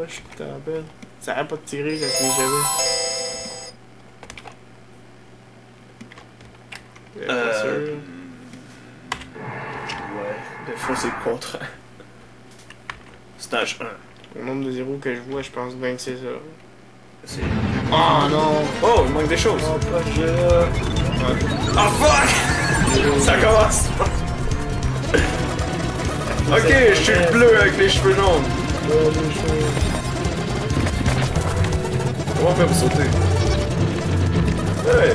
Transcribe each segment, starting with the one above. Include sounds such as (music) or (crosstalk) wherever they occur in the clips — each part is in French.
Ouais, je suis putain belle. Ça arrête pas de tirer quand il jamais. Euh, sûr. Ouais, des fois c'est le contraire. Stage 1. Le nombre de zéros que je vois, je pense bien que c'est ça. C'est... Oh non! Oh, il manque des choses. Oh, jeu là! Oh fuck! Ça commence! (laughs) ok, je suis le bleu avec les cheveux jaunes. Oh, choses. Comment on sauter? Ouais.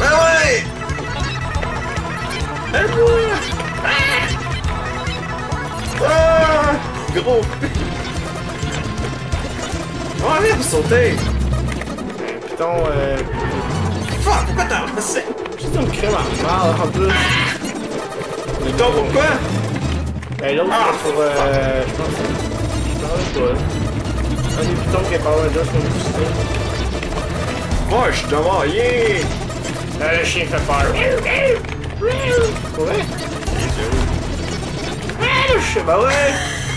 Ah ouais! Ah! Gros! Sauter! Python, euh. Fuck, pourquoi t'as Juste une crème à mal en plus. Donc pourquoi? Ben l'autre, Ah, c'est pour. Euh, je pense. Je pense pas. Un des qui est pas loin de c'est comme ça. Moi, je suis devant, yeah! Là, le chien fait peur. Pour vrai? Ah, le chien, bah ouais!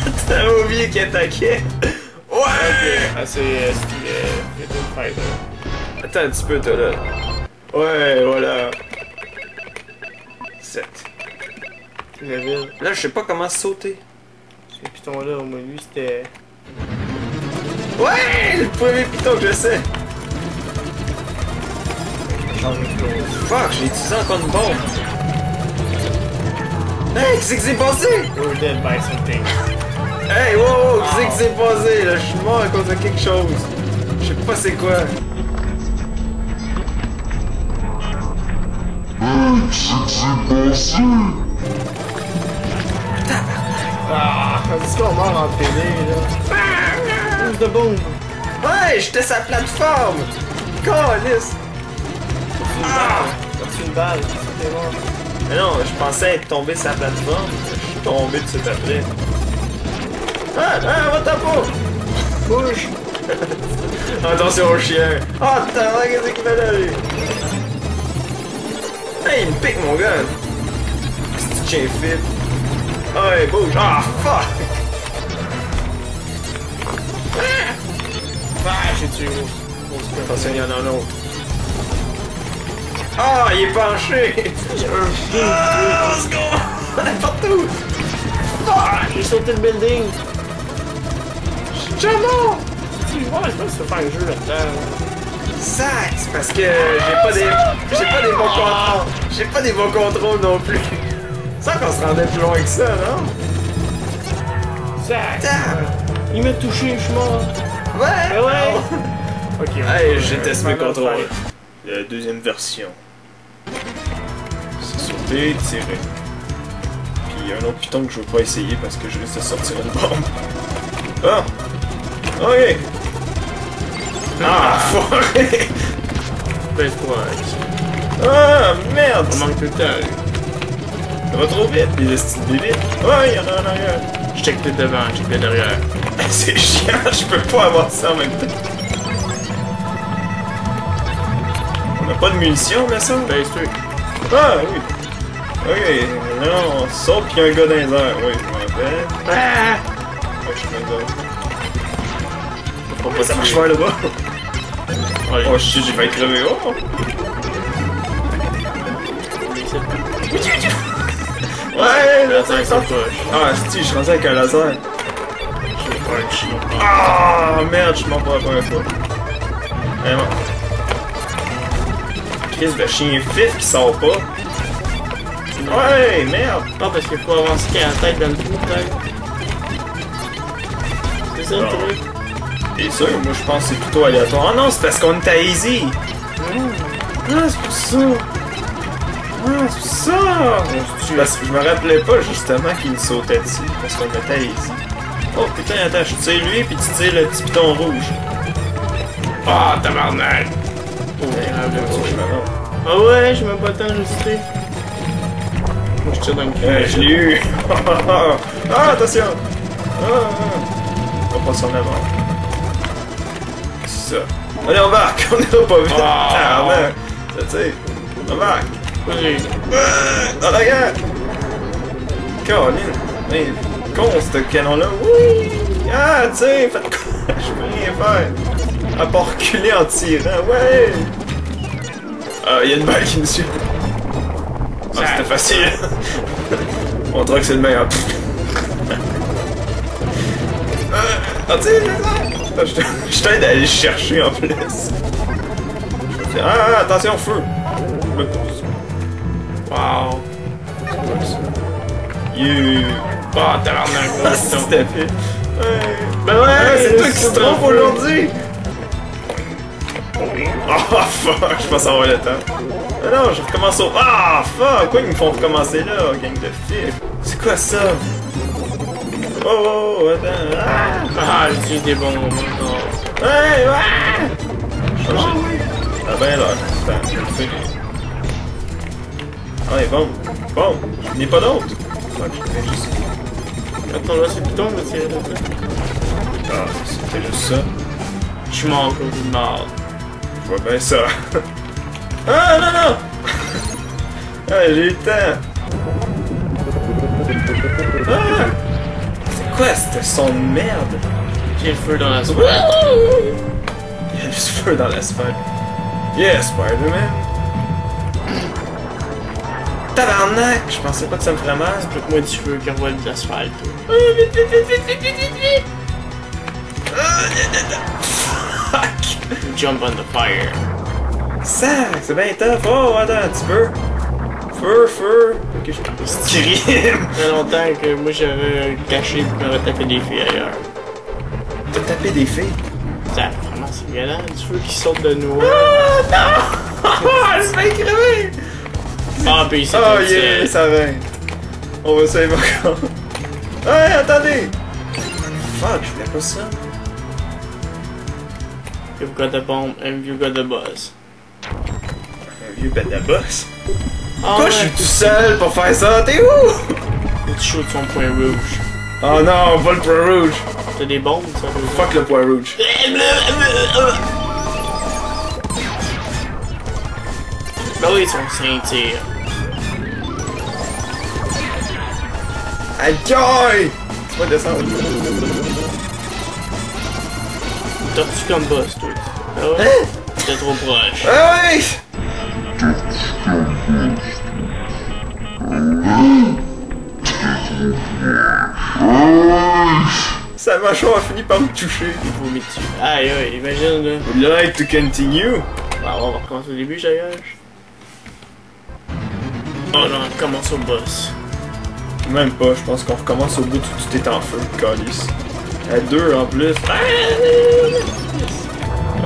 (laughs) T'as oublié qu'il attaquait? Ouais! Ah, c'est. euh, c'est. euh, c'est. Attends un petit peu, toi, là. Ouais, voilà. La ville. Là, je sais pas comment sauter. Ce piton-là, au moins, lui, c'était. Ouais! Le premier piton que je sais! Fuck, j'ai utilisé encore une bombe. Hey, qu'est-ce qui s'est passé? We're dead by something. Hey, wow, wow, qu'est-ce qui s'est passé? Là, je suis mort à cause de quelque chose. Je sais pas c'est quoi. Ah! Est-ce qu'on meurt en télé, là? De bombe! Ouais, j'étais sa plateforme! Calice! Balle! T'as une balle! T'es mort! Mais non, je pensais être tombé la plateforme. Je suis tombé de suite après. Ah, ah, va ta peau! Push! Attention au chien! Ah, t'as qu'est-ce qu'il là, lui? Hey, il me pique mon gun! C'est chien fit. Ah, ouais, bouge! Ah, fuck! Ah! J'ai tué gros! Attention, il y en a un autre. Ah, il est penché! Ah, let's go! Partout! Ah! J'ai sauté le building! Je suis déjà mort! Tu vois, je pense que faire un jeu là-dedans. Sac, parce que j'ai pas des j'ai pas des bons contrôles. J'ai pas des bons contrôles non plus. Ça qu'on se rendait plus loin que ça, non? Il m'a touché, je suis mort! Ouais! Mais ouais! Ok, Hey, j'ai testé mes contrôles. La deuxième version. C'est sauter, tirer. Puis un autre piton que je veux pas essayer parce que je risque de sortir une bombe. Ah! Ok! Ah, pas, ici. Ah, merde! On manque le temps. Ça va trop vite, les estimes bébites. Ouais, il y en a un arrière. Je check le devant, je check le derrière. (laughs) C'est chiant, je peux pas avancer en même temps. On a pas de munitions, mais ça? Ben, c'est Ah, oui. Ok, non, saute pis y a un gars dans les airs. Oui, je m'en rappelle. Ah! Ouais, je suis. Faut Oh, ça marche pas là-bas. Allez, Oh shit, j'ai failli crever. Oh! Ouais, push. Ah, si, je suis rendu avec un laser. J'ai pas un chien. Ah, merde, je m'en pour la première fois. Eh bon. Chris, le chien fif qui sort pas. Ouais, merde. Ah, parce qu'il faut avancer qu'à la tête dans le trou, peut-être. C'est ça le Non. truc? T'es sûr? Moi, je pense que c'est plutôt aléatoire. Ah non, c'est parce qu'on est à easy. Ah, c'est pour ça. Ah, c'est ça. Parce que je me rappelais pas justement qu'il sautait dessus. Parce qu'on était à easy. Oh putain, attends, je tire lui, puis tu tires le petit piton rouge. Ah, tabarnak! Oh, Ouais, grave, oh, je. Ah ouais, j'ai même pas le temps de résister. Moi, je tire dans le cul. Euh, je l'ai eu! (laughs) ah, attention! Ah, ah. On va pas s'en avant. C'est ça. Allez, embarque! (laughs) On est pas vite! Ah. Ah, merde! Tu sais, embarque! Vas-y. Ah, en arrière! Caroline! Mais, con, ce canon-là! Oui! Ah, tiens, faites quoi? (laughs) Je peux rien faire! À part reculer en tirant, ouais! Ah, il y a une balle qui me suit. Ah, c'était facile! (laughs) On dirait que c'est le meilleur. (laughs) Ah, ah, tu sais, ah, je t'aide à aller le chercher en plus. Ah, ah, attention, feu! Je me pose. Wow. You! Ah, tabarnak, Ah, gros, si putain. c'était fait. Ouais. Ben ouais, Ah, c'est toi qui se trompe aujourd'hui! Oh fuck, je pense avoir le temps. Ah non, je recommence au. Ah fuck, quoi ils me font recommencer là, gang de filles? C'est quoi ça? Oh, oh, oh, attends. Ah! Ah, j'utilise des bons moments. ouais! Changer. Ah ben là, attends, je. Ouais, bon, bon, je n'ai pas d'autre. Je. Attends, là, c'est piton, mais c'est là. Ah, c'était juste ça. Je suis mort, gros, de mort. Je vois bien ça. (laughs) Ah non non! Ah, j'ai eu le temps. Ah! C'est quoi ce son de merde? J'ai le feu dans la Il soirée. y a du feu dans l'asphalte. Yeah, Spider-Man! Tabarnak! Je pensais pas que ça me ferait mal. Moi, du feu qui revoit de l'asphalte. Ah, vite, vite, vite, vite, vite, vite, vite! Vite, vite, vite. Fuck! Jump on the fire. Sac, c'est bien tough. Oh, attends un petit peu. Feu, feu. Ok, je Scream. (laughs) Ça fait longtemps que moi, j'avais caché et m'aurais tapé des filles ailleurs. T'as tapé des filles? Ça, vraiment, c'est violent. Du feu qui sort de nous. Ah, non! (laughs) Se fait crever! Ah, puis c'est Oh, yeah, ça va. On va sauver encore. Hey, attendez! Fuck, je voulais pas ça. You've got the bomb and you got the buzz. Vieux bête de boss. Ah, Pourquoi je suis tout seul pour faire ça? T'es où? Tu shoot son point rouge. Oh non, pas le point rouge. T'as des bombes, ça. Fuck le point rouge. Ben oui, son ceinture. Aïe aïe! Tu vas descendre. T'as-tu comme boss, toi? Ah ouais? T'es trop proche. Ah oui! Sa mâchoire a fini par me toucher. Il vomi dessus. Aïe, aïe, imagine, là. Would you like to continue? Bah, on va recommencer au début, je gage. Oh non, on commence au boss. Même pas, je pense qu'on recommence au bout où tout est en feu, calice. À deux en plus. Ah,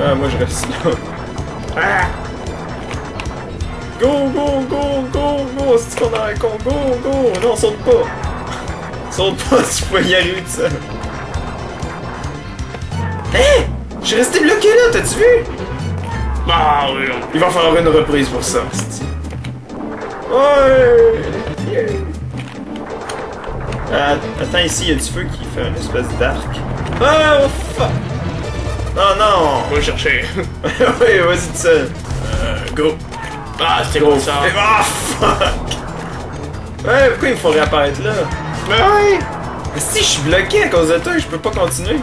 Ah, moi je reste là. Ah! Go, go, go, go, go! C'est qu'on a un con, go, go! Non, saute pas! Saute pas, tu peux y arriver de ça. Hé! Je suis resté bloqué là, t'as-tu vu? Ah oui, Il va falloir une reprise pour ça. Ouais! Ah, attends, ici, il y a du feu qui fait une espèce d'arc. Ah, oh, fuck! Oh non! on va chercher. (laughs) oui, vas-y tout seul. Euh, go. Ah, c'était quoi ça? Ah, fuck! Ouais, pourquoi il me faut réapparaître là? Mais ouais! Mais si je suis bloqué à cause de toi, je peux pas continuer.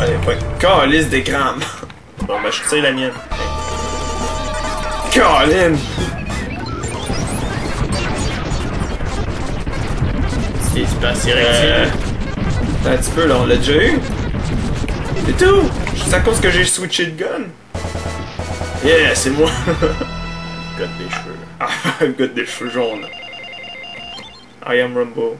Allez, pas calice d'écran. (laughs) Bon, ben, je tire la mienne. Colin! C'est passé Euh... rectile. Attends un petit peu, là, on l'a déjà eu? C'est tout! C'est à cause que j'ai switché de gun? Yeah, c'est moi! (laughs) Got des cheveux. ah, (laughs) gars des cheveux jaunes. I am Rumbo.